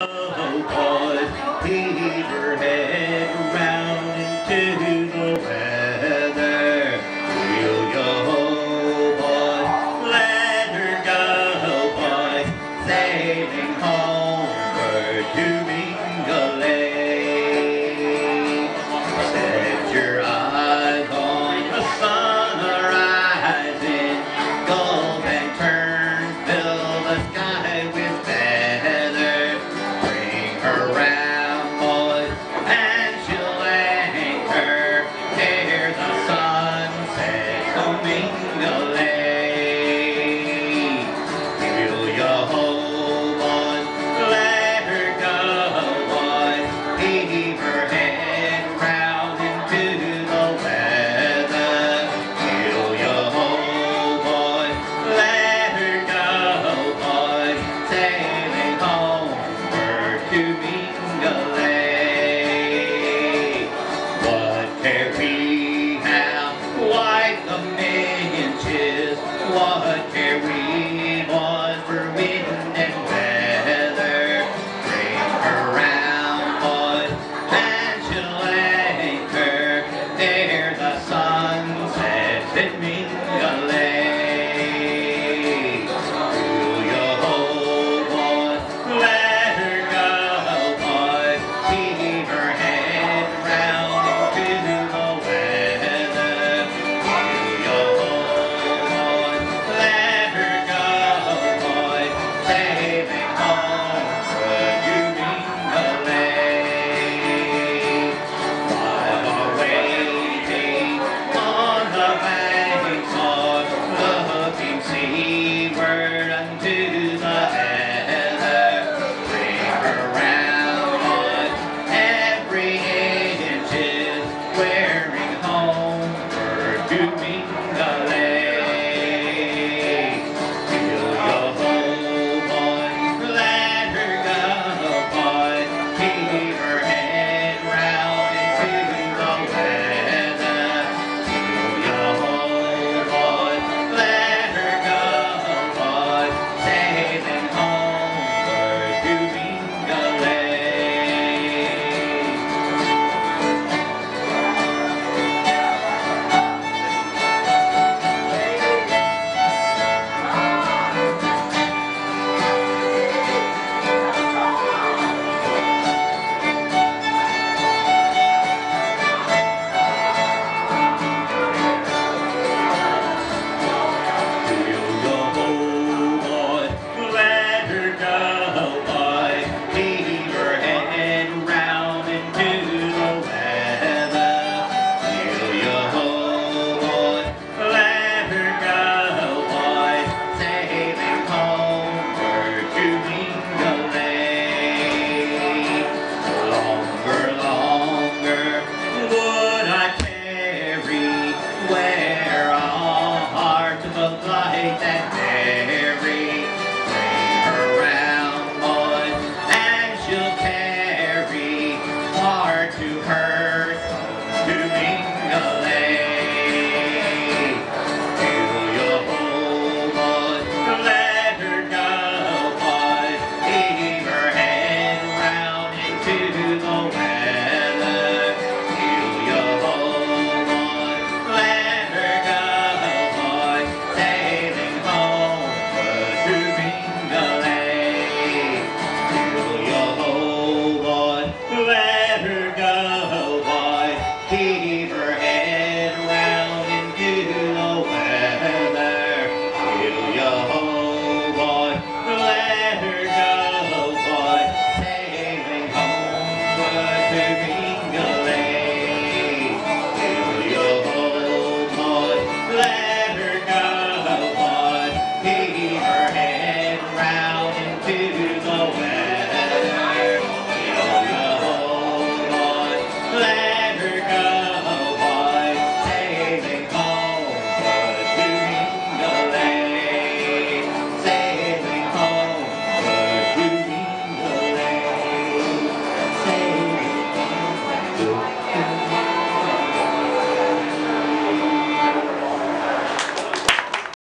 Oh, boy, Here we have quite a million cheers. What care we was for wind and weather? Bring her round, boys, and she'll anchor. There the sun sets, it Mingulay. to her.